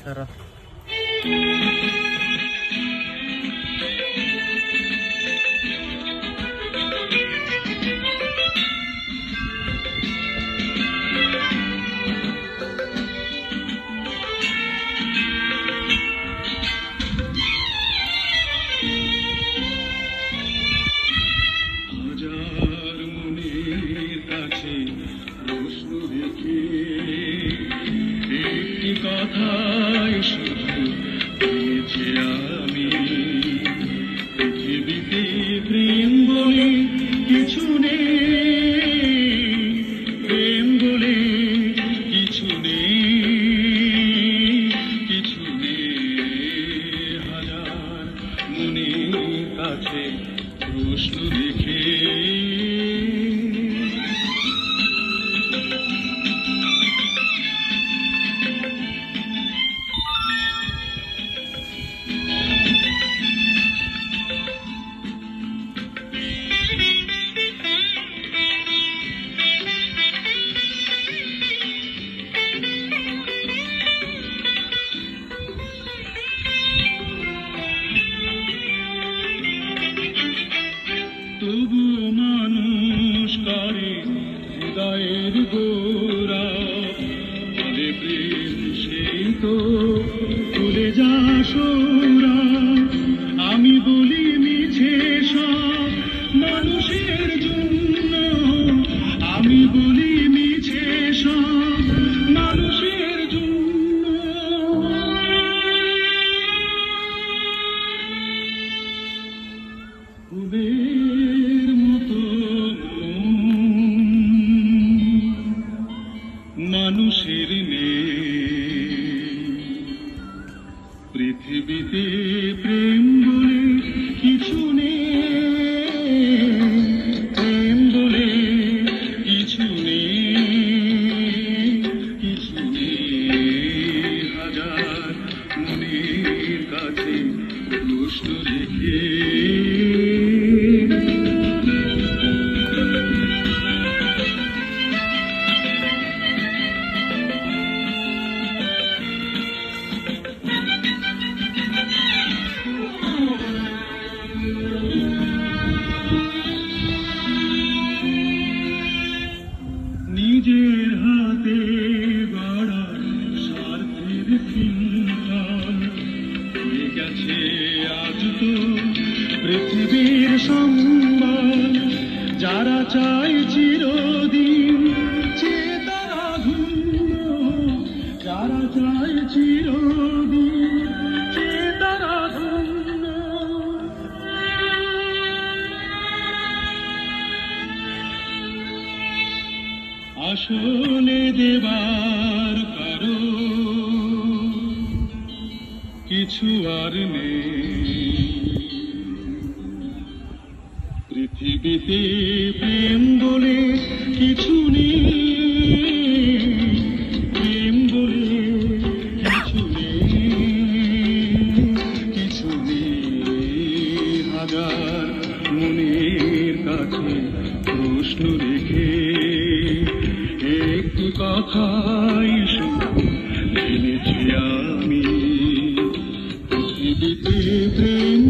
সারা একটি করে হৃদয়ের গোরা বলে সেই তো তুলে যা সোরা। আমি বলি মিছে সব মানুষের জন্য। আমি বলি মানুষের পৃথিবীতে প্রেম বলে কিছু নেই। প্রেম বলে কিছু নেই। কিছু নেই। হাজার মনের কাছে প্রশ্ন রেখে যারা চায় চিরদিন চেয়ে তারা ধন্য যারা চায় চিরদিন চেয়ে তারা ধন্য আসলে দেবার কারও কিছু আর নেই। পৃথিবীতে প্রেম বলে কিছু নেই। প্রেম বলে কিছু নেই। কিছু নেই। হাজার মনের কাছে প্রশ্ন রেখে একটি কথাই শুধু আমি। পৃথিবীতে প্রেম